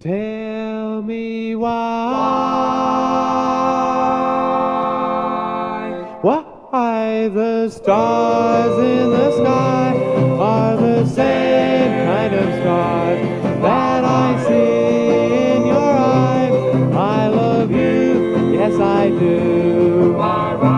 Tell me why. Why, why the stars in the sky are the same kind of stars that I see in your eyes. I love you, yes I do. Why,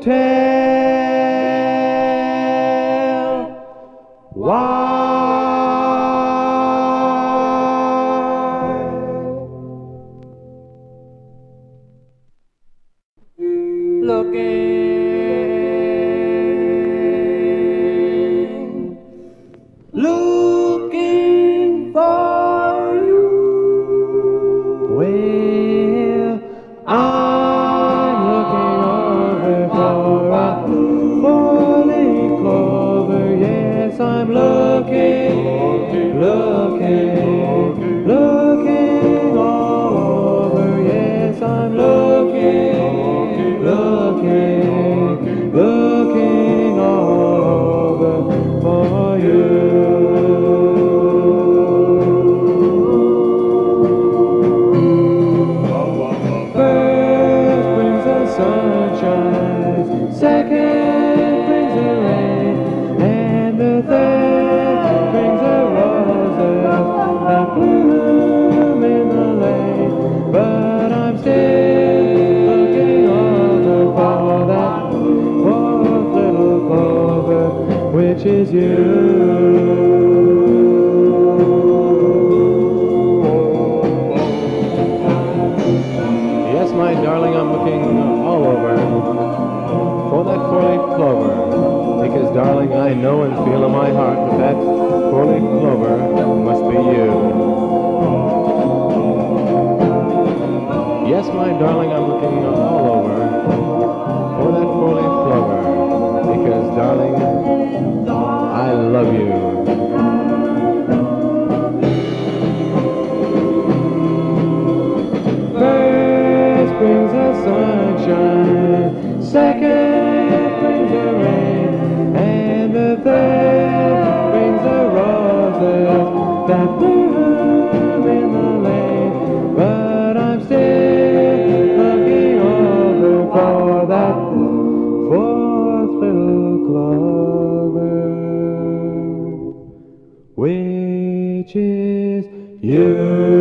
take second brings a rain, and the third brings a roses that bloom in the lane. But I'm still looking over for that fourth little clover, which is you. Yes, my darling, I'm looking all over. brings us sunshine. Second brings the rain, and the third brings the roses that bloom in the lane. But I'm still looking over for that fourth little clover, which is you.